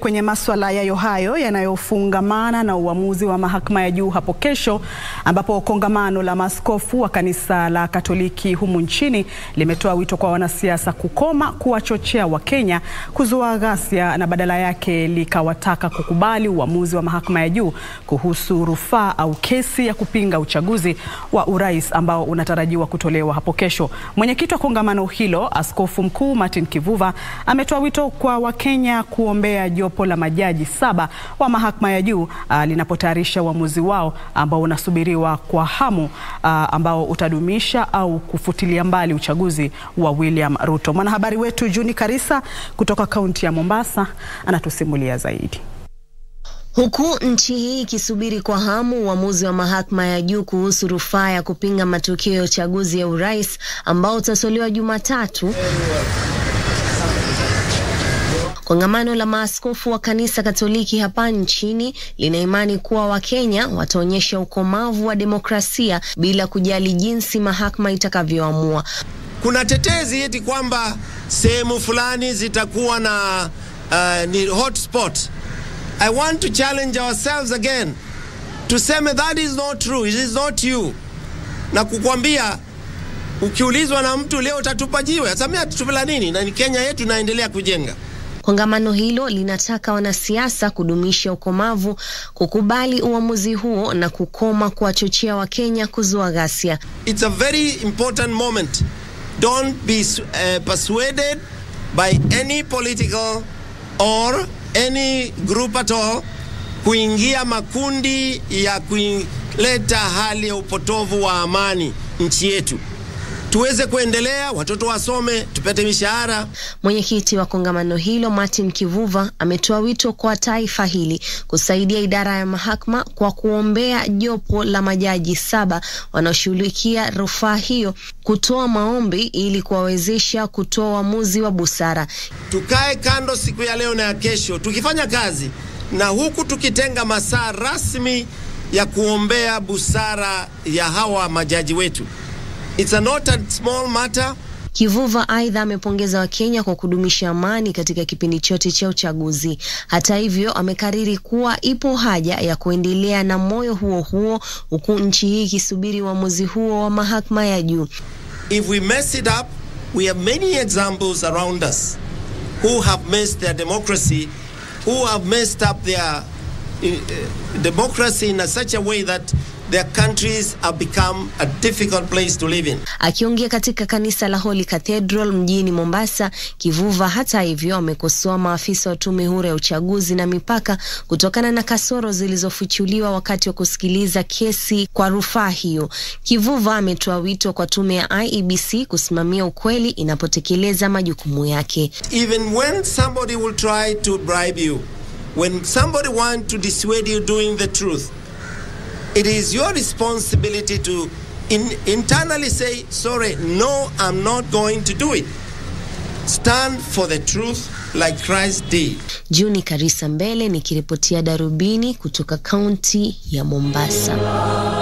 Kwenye maswala yayo hayo yanayofungamana na uamuzi wa mahakama ya juu hapo kesho, ambapo kongamano la maaskofu wa kanisa la Katoliki humu nchini limetoa wito kwa wanasiasa kukoma kuwachochea Wakenya kuzua ghasia na badala yake likawataka kukubali uamuzi wa mahakama ya juu kuhusu rufaa au kesi ya kupinga uchaguzi wa urais ambao unatarajiwa kutolewa hapo kesho. Mwenyekiti wa kongamano hilo, Askofu Mkuu Martin Kivuva, ametoa wito kwa Wakenya kuombea jopo la majaji saba wa mahakama ya juu uh, linapotayarisha uamuzi wao ambao unasubiriwa kwa hamu uh, ambao utadumisha au kufutilia mbali uchaguzi wa William Ruto. Mwanahabari wetu Juni Karisa kutoka kaunti ya Mombasa anatusimulia zaidi. Huku nchi hii ikisubiri kwa hamu uamuzi wa mahakama ya juu kuhusu rufaa ya kupinga matokeo ya uchaguzi ya urais ambao utatolewa Jumatatu. Kongamano la maaskofu wa kanisa Katoliki hapa nchini lina imani kuwa Wakenya wataonyesha ukomavu wa demokrasia bila kujali jinsi mahakama itakavyoamua. Kuna tetezi eti kwamba sehemu fulani zitakuwa na uh, ni hotspot. I want to challenge ourselves again. Tuseme that is not true. It is not you. Na kukwambia ukiulizwa na mtu leo utatupa jiwe, asamia tutupela nini? Na ni Kenya yetu inaendelea kujenga. Kongamano hilo linataka wanasiasa kudumisha ukomavu, kukubali uamuzi huo na kukoma kuwachochea Wakenya kuzua ghasia. It's a very important moment. Don't be uh, persuaded by any political or any group at all kuingia makundi ya kuleta hali ya upotovu wa amani nchi yetu tuweze kuendelea, watoto wasome, tupate mishahara. Mwenyekiti wa kongamano hilo Martin Kivuva ametoa wito kwa taifa hili kusaidia idara ya mahakama kwa kuombea jopo la majaji saba wanaoshughulikia rufaa hiyo kutoa maombi ili kuwawezesha kutoa uamuzi wa busara. Tukae kando siku ya leo na ya kesho tukifanya kazi na huku tukitenga masaa rasmi ya kuombea busara ya hawa majaji wetu. It's a not a small matter. Kivuva aidha amepongeza Wakenya kwa kudumisha amani katika kipindi chote cha uchaguzi. Hata hivyo, amekariri kuwa ipo haja ya kuendelea na moyo huo huo huku nchi hii ikisubiri uamuzi huo wa mahakama ya juu. If we mess it up, we have many examples around us who have messed their democracy, who have messed up their democracy in a such a way that their countries have become a difficult place to live in. Akiongea katika kanisa la Holy Cathedral mjini Mombasa, Kivuva hata hivyo amekosoa maafisa wa tume huru ya uchaguzi na mipaka kutokana na kasoro zilizofichuliwa wakati wa kusikiliza kesi kwa rufaa hiyo. Kivuva ametoa wito kwa tume ya IEBC kusimamia ukweli inapotekeleza majukumu yake. Even when somebody will try to bribe you, when somebody wants to dissuade you doing the truth, it is your responsibility to in, internally say, sorry, no, I'm not going to do it. Stand for the truth like Christ did. Juni Karisa Mbele nikiripotia Darubini kutoka kaunti ya Mombasa.